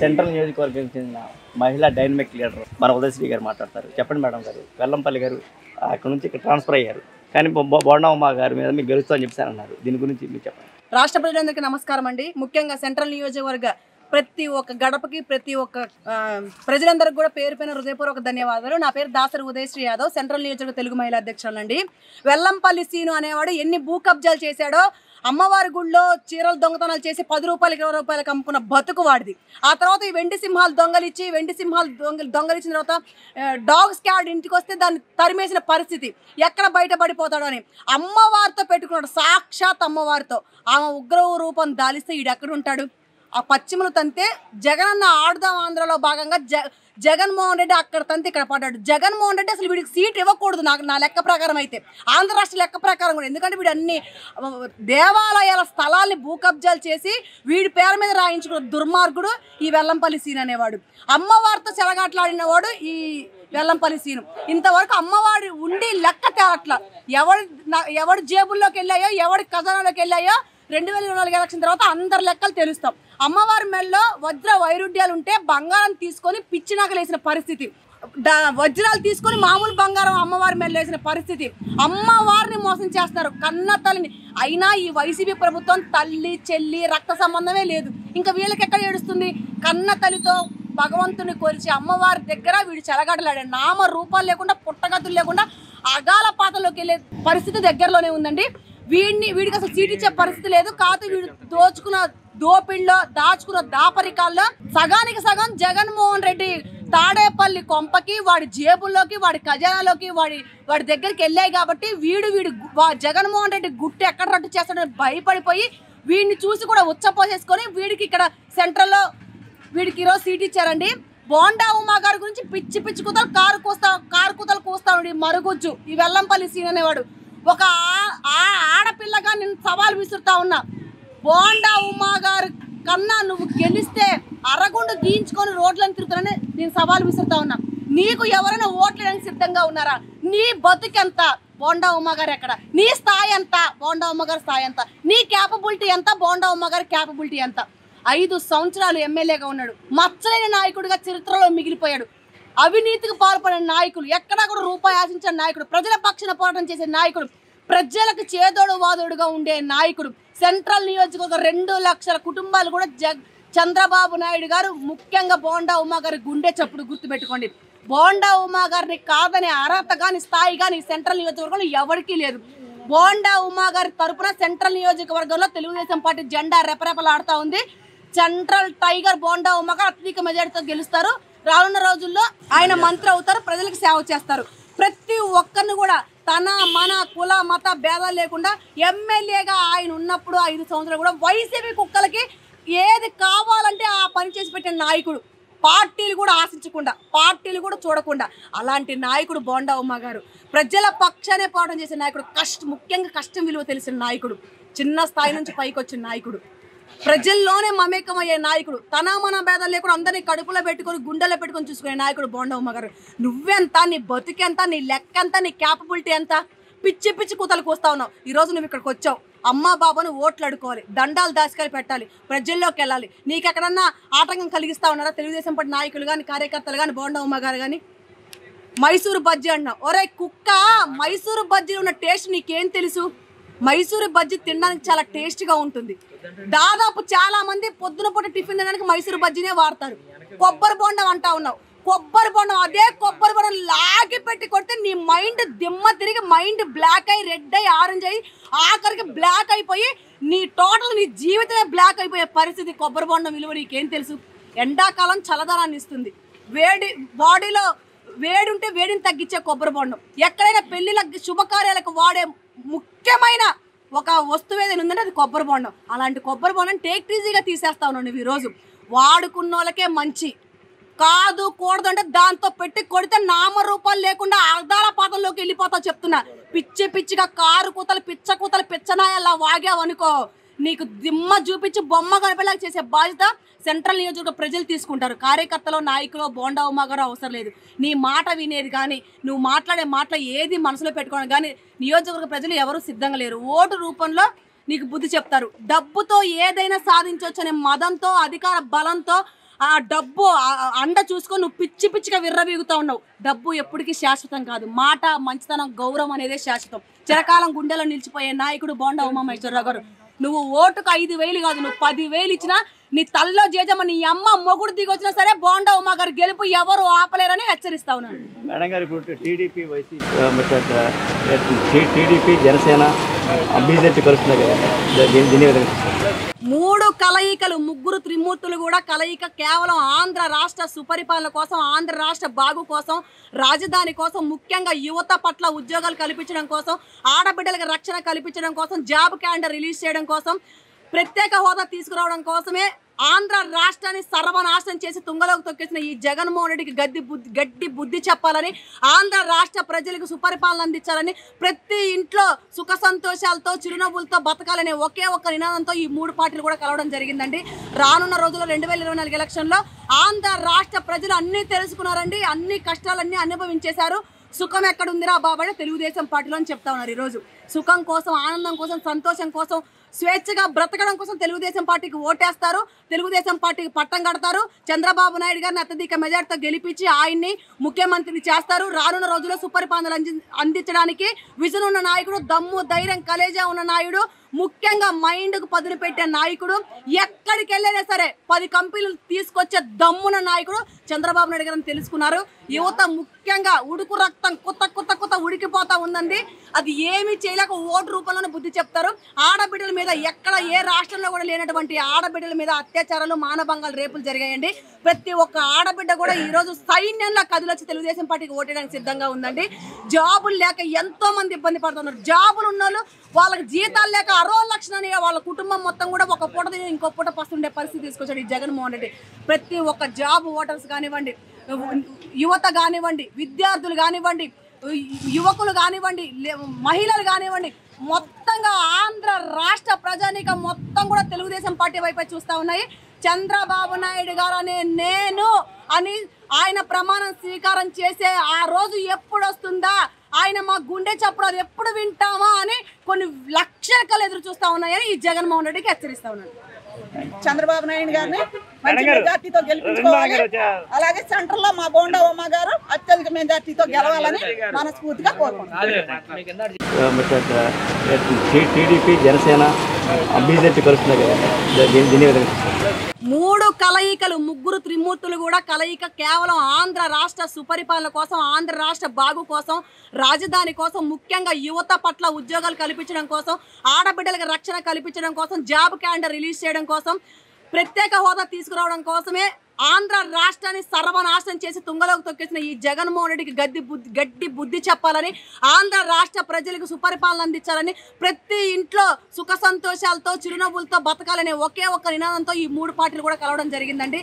Central నియోజకవర్గం చెందిన మహిళా డైనమిక్ లీడర్ మన ఉదయశ్రీ గారు మాట్లాడతారు. చెప్పండి మేడం గారు. వెల్లంపల్లి గారు అక్కడ నుంచి ఇక్కడ ట్రాన్స్ఫర్ అయ్యారు. కానీ బోండమ్మ గారి మీద మీకు గెలుస్తా అని అన్నారు. దీని గురించి మీరు చెప్పండి. రాష్ట్ర ప్రజలందరికీ నమస్కారం అండి. ముఖ్యంగా సెంట్రల్ నియోజకవర్గ ప్రతి ఒక్క గడపకి ప్రతి ఒక్క ప్రజలందరికీ కూడా పేరు పైన హృదయపూర్వక ధన్యవాదాలు. నా పేరు దాసరి ఉదయశ్రీ యాదవ్ సెంట్రల్ నియోజకవర్గ తెలుగు మహిళా అధ్యక్షులండి వెల్లంపల్లి సీను అనేవాడు ఎన్ని భూ కబ్జాలు చేశాడో అమ్మవారి గుళ్ళో చీరలు దొంగతనాలు చేసి పది రూపాయలకి ఇరవై రూపాయలకి అమ్ముకున్న బతుకు వాడిది. ఆ తర్వాత ఈ వెండి సింహాలు దొంగలిచ్చి వెండి సింహాలు దొంగలు దొంగలిచ్చిన తర్వాత డాగ్ స్కాడ్ ఇంటికి వస్తే దాన్ని తరిమేసిన పరిస్థితి. ఎక్కడ బయటపడిపోతాడో అని. అమ్మవారితో పెట్టుకున్నాడు. సాక్షాత్ అమ్మవారితో. ఆమె ఉగ్ర రూపం దాలిస్తే ఈడెక్కడుంటాడు ఉంటాడు? ఆ పశ్చిమలు తంతే జగనన్న ఆడుదాం ఆంధ్రలో భాగంగా జ జగన్మోహన్ రెడ్డి అక్కడ తంతి ఇక్కడ పడ్డాడు. జగన్మోహన్ రెడ్డి అసలు వీడికి సీట్ ఇవ్వకూడదు నాకు నా లెక్క ప్రకారం అయితే. ఆంధ్ర రాష్ట్ర లెక్క ప్రకారం కూడా. ఎందుకంటే వీడు అన్ని దేవాలయాల స్థలాల్ని భూకబ్జాలు చేసి వీడి పేరు మీద రాయించుకున్న దుర్మార్గుడు ఈ వెల్లంపల్లి సీన్ అనేవాడు. అమ్మవారితో చెలగాట్లాడినవాడు ఈ వెల్లంపల్లి సీను. ఇంతవరకు అమ్మవారి ఉండి లెక్క తేవట్ల. ఎవడి ఎవడు ఎవడి జేబుల్లోకి వెళ్ళాయో ఎవడి ఖజానాలోకి వెళ్ళాయో రెండు వేల ఇరవై నాలుగు ఎలక్షన్ తర్వాత అందరి లెక్కలు తెలుస్తాం. అమ్మవారి మెడలో వజ్ర వైరుధ్యాలు ఉంటే బంగారం తీసుకొని పిచ్చి నగలేసిన పరిస్థితి. వజ్రాలు తీసుకొని మామూలు బంగారం అమ్మవారి మెడలో వేసిన పరిస్థితి. అమ్మవారిని మోసం చేస్తారు కన్న తల్లిని. అయినా ఈ వైసీపీ ప్రభుత్వం తల్లి చెల్లి రక్త సంబంధమే లేదు. ఇంకా వీళ్ళకి ఎక్కడ ఏడుస్తుంది? కన్న తల్లితో భగవంతుని కొలిచి అమ్మవారి దగ్గర వీడు చెలగాటలాడే. నామ రూపాలు లేకుండా పుట్టగతులు లేకుండా అగాల పాతలోకి వెళ్ళే పరిస్థితి దగ్గరలోనే ఉందండి. వీడిని వీడికి అసలు సీట్ ఇచ్చే పరిస్థితి లేదు. కాదు వీడు దోచుకున్న దోపిడిలో దాచుకున్న దాపరికాల్లో సగానికి సగం జగన్మోహన్ రెడ్డి తాడేపల్లి కొంపకి వాడి జేబుల్లోకి వాడి ఖజానాలోకి వాడి వాడి దగ్గరికి వెళ్ళాయి కాబట్టి వీడు వీడు జగన్మోహన్ రెడ్డి గుట్టు ఎక్కడ రట్టు చేస్తాడని భయపడిపోయి వీడిని చూసి కూడా ఉచ్చపోసేసుకొని వీడికి ఇక్కడ సెంట్రల్లో వీడికి ఈరోజు సీట్ ఇచ్చారండి. బోండా ఉమా గారి గురించి పిచ్చి పిచ్చి కూతలు కారు కూస్తా కారు కూతలు కూస్తా మరుగుజ్జు ఈ వెల్లంపల్లి సీన్ అనేవాడు. ఒక ఆ- ఆడపిల్లగా నేను సవాల్ విసురుతా ఉన్నా. బోండా ఉమా గారు కన్నా నువ్వు గెలిస్తే అరగుండు గీయించుకొని రోడ్లను తిరుగుతానని నేను సవాల్ విసురుతా ఉన్నా. నీకు ఎవరైనా ఓట్లేయడానికి సిద్ధంగా ఉన్నారా? నీ బతుకెంత? బోండా ఉమ్మగారు ఎక్కడ? నీ స్థాయి ఎంత? బోండా ఉమ్మగారి స్థాయి ఎంత? నీ క్యాపబిలిటీ ఎంత? బోండా ఉమ్మగారి క్యాపబిలిటీ ఎంత? ఐదు సంవత్సరాలు ఎమ్మెల్యేగా ఉన్నాడు. మచ్చలేని నాయకుడిగా చరిత్రలో మిగిలిపోయాడు. అవినీతికి పాల్పడిన నాయకులు ఎక్కడా కూడా రూపాయి ఆశించిన నాయకుడు ప్రజల పక్షాన పోరాటం చేసే నాయకుడు ప్రజలకు చేదోడు వాదోడుగా ఉండే నాయకుడు. సెంట్రల్ నియోజకవర్గం రెండు లక్షల కుటుంబాలు కూడా జగ్ చంద్రబాబు నాయుడు గారు ముఖ్యంగా బోండా ఉమా గారి గుండె చప్పుడు గుర్తుపెట్టుకోండి. బోండా ఉమా గారిని కాదనే అర్హత కానీ స్థాయి కానీ సెంట్రల్ నియోజకవర్గంలో ఎవరికీ లేదు. బోండా ఉమా గారి తరపున సెంట్రల్ నియోజకవర్గంలో తెలుగుదేశం పార్టీ జెండా రెపరెపలాడుతూ ఉంది. సెంట్రల్ టైగర్ బోండా ఉమా గారు అత్యధిక మెజార్టీతో గెలుస్తారు. రానున్న రోజుల్లో ఆయన మంత్రి అవుతారు ప్రజలకు సేవ చేస్తారు. ప్రతి ఒక్కరిని కూడా తన మన కుల మత భేదాలు లేకుండా ఎమ్మెల్యేగా ఆయన ఉన్నప్పుడు ఐదు సంవత్సరాలు కూడా వైసీపీ కుక్కలకి ఏది కావాలంటే ఆ పని చేసి పెట్టిన నాయకుడు. పార్టీలు కూడా ఆశించకుండా పార్టీలు కూడా చూడకుండా అలాంటి నాయకుడు బోండా ఉమ్మ గారు. ప్రజల పక్షానే పోరాటం చేసే నాయకుడు కష్ట ముఖ్యంగా కష్టం విలువ తెలిసిన నాయకుడు. చిన్న స్థాయి నుంచి పైకి వచ్చిన నాయకుడు. ప్రజల్లోనే మమేకమయ్యే నాయకుడు తన మన భేదాలు లేకుండా అందరినీ కడుపులో పెట్టుకొని గుండెలో పెట్టుకొని చూసుకునే నాయకుడు బోండమ్మ గారు. నువ్వెంత నీ బతుకెంత నీ లెక్క ఎంత నీ క్యాపబిలిటీ ఎంత? పిచ్చి పిచ్చి కూతలు కూస్తా ఉన్నావు. ఈరోజు నువ్వు ఇక్కడికి వచ్చావు. అమ్మ బాబాను ఓట్లు అడుకోవాలి దండాలు దాచుకొని పెట్టాలి ప్రజల్లోకి వెళ్ళాలి. నీకు ఎక్కడన్నా ఆటంకం కలిగిస్తా ఉన్నారా? తెలుగుదేశం పార్టీ నాయకులు కానీ కార్యకర్తలు కానీ బోండమ్మ గారు కానీ మైసూరు బజ్జీ అన్నావు ఒరే కుక్క మైసూరు బజ్జీలో ఉన్న టేస్ట్ నీకేం తెలుసు? మైసూరు బజ్జీ తినడానికి చాలా టేస్ట్గా ఉంటుంది. దాదాపు చాలా మంది పొద్దున పూట టిఫిన్ తినడానికి మైసూరు బజ్జీనే వాడతారు. కొబ్బరి బొండం అంటా ఉన్నావు. కొబ్బరి బొండం అదే కొబ్బరి బొండం లాగి పెట్టి కొడితే నీ మైండ్ దిమ్మ తిరిగి మైండ్ బ్లాక్ అయ్యి రెడ్ అయ్యి ఆరెంజ్ అయ్యి ఆఖరికి బ్లాక్ అయిపోయి నీ టోటల్ నీ జీవితమే బ్లాక్ అయిపోయే పరిస్థితి కొబ్బరి బొండం విలువ నీకేం తెలుసు? ఎండాకాలం చల్లదనాన్ని ఇస్తుంది. వేడి బాడీలో వేడి ఉంటే వేడిని తగ్గించే కొబ్బరి బొండం. ఎక్కడైనా పెళ్ళిళ్ళకి శుభకార్యాలకు వాడే ముఖ్యమైన ఒక వస్తువు ఏదైనా ఉందంటే అది కొబ్బరి బొండం. అలాంటి కొబ్బరి బొండం టేక్ ఈజీగా తీసేస్తా ఉన్నాను నువ్వు ఈరోజు. వాడుకున్న వాళ్ళకే మంచి. కాదు కూడదు అంటే దాంతో పెట్టి కొడితే నామరూపాలు లేకుండా అర్ధాల పాతంలోకి వెళ్ళిపోతావు చెప్తున్నా. పిచ్చి పిచ్చిగా కారు కూతలు పిచ్చ కూతలు పిచ్చనాయలా వాగావనుకో. నీకు దిమ్మ చూపించి బొమ్మ కనిపేలాగా చేసే బాధ్యత సెంట్రల్ నియోజకవర్గ ప్రజలు తీసుకుంటారు. కార్యకర్తలు నాయకులు బోండా ఉమ్మ అవసరం లేదు. నీ మాట వినేది కానీ నువ్వు మాట్లాడే మాటలు ఏది మనసులో పెట్టుకోవడం కానీ నియోజకవర్గ ప్రజలు ఎవరు సిద్ధంగా లేరు. ఓటు రూపంలో నీకు బుద్ధి చెప్తారు. డబ్బుతో ఏదైనా సాధించవచ్చు అనే మదంతో అధికార బలంతో ఆ డబ్బు అండ చూసుకొని నువ్వు పిచ్చి పిచ్చిగా విర్రవీగుతా ఉన్నావు. డబ్బు ఎప్పటికీ శాశ్వతం కాదు. మాట మంచితనం గౌరవం అనేదే శాశ్వతం. చిరకాలం గుండెలో నిలిచిపోయే నాయకుడు బోండా ఉమామహేశ్వరరావు గారు. నువ్వు ఓటుకు ఐదు వేలు కాదు నువ్వు పది వేలు ఇచ్చినా నీ తల్లో జేజమ్మ నీ అమ్మ మొగుడు దిగొచ్చినా సరే బోండా ఉమా గారు గెలుపు ఎవరు ఆపలేరని హెచ్చరిస్తా ఉన్నాను. మేడం గారు ఇప్పుడు TDP YCP TDP Janasena BJP కలుస్తున్నాయి కదా. దీని? మూడు కలయికలు ముగ్గురు త్రిమూర్తులు కూడా కలయిక కేవలం ఆంధ్ర రాష్ట్ర సుపరిపాలన కోసం ఆంధ్ర రాష్ట్ర బాగు కోసం రాజధాని కోసం ముఖ్యంగా యువత పట్ల ఉద్యోగాలు కల్పించడం కోసం ఆడబిడ్డలకు రక్షణ కల్పించడం కోసం జాబ్ క్యాలెండర్ రిలీజ్ చేయడం కోసం ప్రత్యేక హోదా తీసుకురావడం కోసమే ఆంధ్ర రాష్ట్రాన్ని సర్వనాశనం చేసి తుంగలోకి తొక్కేసిన ఈ జగన్మోహన్ రెడ్డికి గడ్డి బుద్ధి గడ్డి బుద్ధి చెప్పాలని ఆంధ్ర రాష్ట్ర ప్రజలకు సుపరిపాలన అందించాలని ప్రతి ఇంట్లో సుఖ సంతోషాలతో చిరునవ్వులతో బతకాలనే ఒకే ఒక్క నినాదంతో ఈ మూడు పార్టీలు కూడా కలవడం జరిగిందండి. రానున్న రోజుల్లో రెండు వేల ఇరవై నాలుగు ఎలక్షన్లో ఆంధ్ర రాష్ట్ర ప్రజలు అన్నీ తెలుసుకున్నారండి. అన్ని కష్టాలన్నీ అనుభవించేశారు. సుఖం ఎక్కడుందిరా బాబాయ్? తెలుగుదేశం పార్టీలో అని చెప్తా ఉన్నారు ఈరోజు. సుఖం కోసం ఆనందం కోసం సంతోషం కోసం స్వేచ్ఛగా బ్రతకడం కోసం తెలుగుదేశం పార్టీకి ఓటేస్తారు. తెలుగుదేశం పార్టీకి పట్టం కడతారు. చంద్రబాబు నాయుడు గారిని అత్యధిక మెజార్టీతో గెలిపించి ఆయన్ని ముఖ్యమంత్రిని చేస్తారు. రానున్న రోజుల్లో సుపరిపాలన అంది అందించడానికి విజన్ ఉన్న నాయకుడు దమ్ము ధైర్యం కలేజా ఉన్న నాయుడు ముఖ్యంగా మైండ్కు పదును పెట్టే నాయకుడు ఎక్కడికి వెళ్ళినా సరే పది కంపెనీలు తీసుకొచ్చే దమ్మున నాయకుడు చంద్రబాబు నాయుడు గారిని తెలుసుకున్నారు. యువత ముఖ్యంగా ఉడుకు రక్తం కొత్త కొత్త కొత్త ఉడికిపోతా ఉందండి. అది ఏమీ చేయలేక ఓటు రూపంలోనే బుద్ధి చెప్తారు. ఆడబిడ్డల మీద ఎక్కడ ఏ రాష్ట్రంలో కూడా లేనటువంటి ఆడబిడ్డల మీద అత్యాచారాలు మానభంగాలు రేపులు జరిగాయండి. ప్రతి ఒక్క ఆడబిడ్డ కూడా ఈరోజు సైన్యంలో కదిలొచ్చి తెలుగుదేశం పార్టీకి ఓటేయడానికి సిద్ధంగా ఉందండి. జాబులు లేక ఎంతో మంది ఇబ్బంది పడుతున్నారు. జాబులు ఉన్న వాళ్ళు వాళ్ళకి జీతాలు లేక అరో లక్షణని వాళ్ళ కుటుంబం మొత్తం కూడా ఒక పూట తిని ఇంకో పూట పస్తుండే పరిస్థితి తీసుకొచ్చాడు ఈ జగన్మోహన్ రెడ్డి. ప్రతి ఒక్క జాబ్ ఓటర్స్ కానివ్వండి యువత కానివ్వండి విద్యార్థులు కానివ్వండి యువకులు కానివ్వండి లే- మహిళలు కానివ్వండి మొత్తంగా ఆంధ్ర రాష్ట్ర ప్రజానీకం మొత్తం కూడా తెలుగుదేశం పార్టీ వైపే చూస్తూ ఉన్నాయి. చంద్రబాబు నాయుడు గారు అనే నేను అని ఆయన ప్రమాణం స్వీకారం చేసే ఆ రోజు ఎప్పుడు వస్తుందా ఆయన మా గుండె చప్పుడు అది ఎప్పుడు వింటామా అని కొన్ని లక్షల కళ్ళు ఎదురు చూస్తా ఉన్నాయని ఈ జగన్మోహన్ రెడ్డికి హెచ్చరిస్తా ఉన్నాను. చంద్రబాబు నాయుడు గారిని మంచి మెజార్టీతో గెలిపించుకోవాలి. అలాగే సెంటర్లో మా బోండా ఉమ్మ గారు అత్యధిక మెజార్టీతో గెలవాలని మనస్ఫూర్తిగా కోరుకుంటున్నాం టీడీపీ జనసేన బీజేపీ కలుస్తున్నాయి కదా. దీని దీని విధంగా? మూడు కలయికలు ముగ్గురు త్రిమూర్తులు కూడా కలయిక కేవలం ఆంధ్ర రాష్ట్ర సుపరిపాలన కోసం ఆంధ్ర రాష్ట్ర బాగు కోసం రాజధాని కోసం ముఖ్యంగా యువత పట్ల ఉద్యోగాలు కల్పించడం కోసం ఆడబిడ్డలకు రక్షణ కల్పించడం కోసం జాబ్ క్యాలెండర్ రిలీజ్ చేయడం కోసం ప్రత్యేక హోదా తీసుకురావడం కోసమే ఆంధ్ర రాష్ట్రాన్ని సర్వనాశనం చేసి తుంగలోకి తొక్కేసిన ఈ జగన్మోహన్ రెడ్డికి గడ్డి బుద్ధి గడ్డి బుద్ధి చెప్పాలని ఆంధ్ర రాష్ట్ర ప్రజలకు సుపరిపాలన అందించాలని ప్రతి ఇంట్లో సుఖ సంతోషాలతో చిరునవ్వులతో బతకాలనే ఒకే ఒక్క నినాదంతో ఈ మూడు పార్టీలు కూడా కలవడం జరిగిందండి.